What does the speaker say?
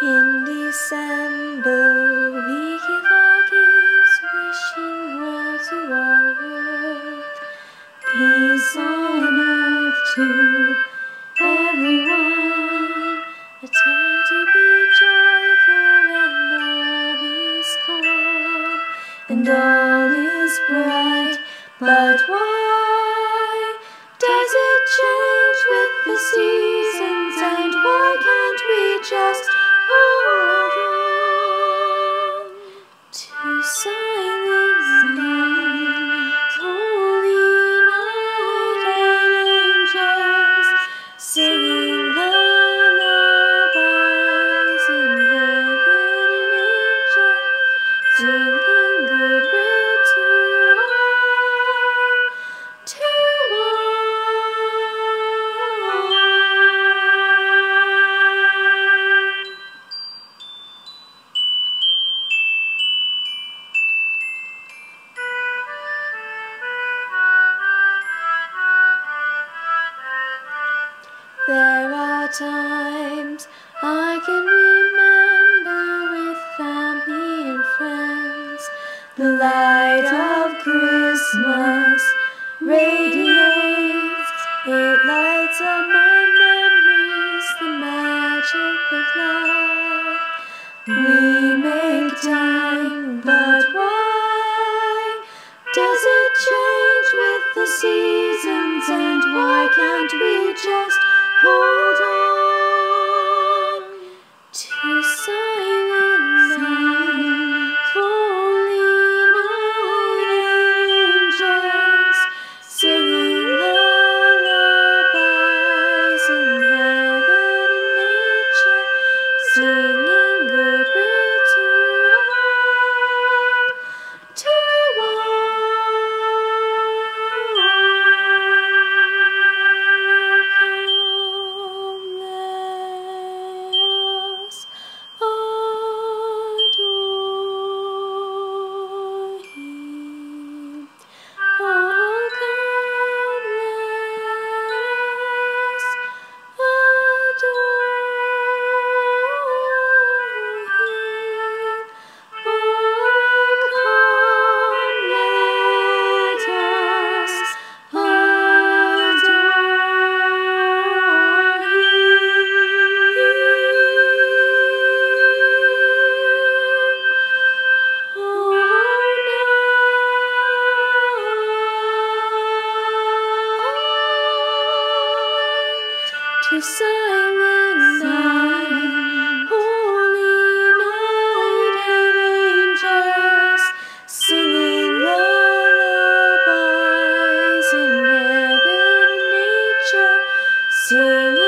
December, we give our gifts, wishing well to our world. Peace on earth to everyone, a time to be joyful when all is calm and all is bright. But why times I can remember with family and friends. The light of Christmas radiates, it lights up my memories, the magic of love. We make time, but why silent night, holy night, angels singing lullabies in heaven nature singing.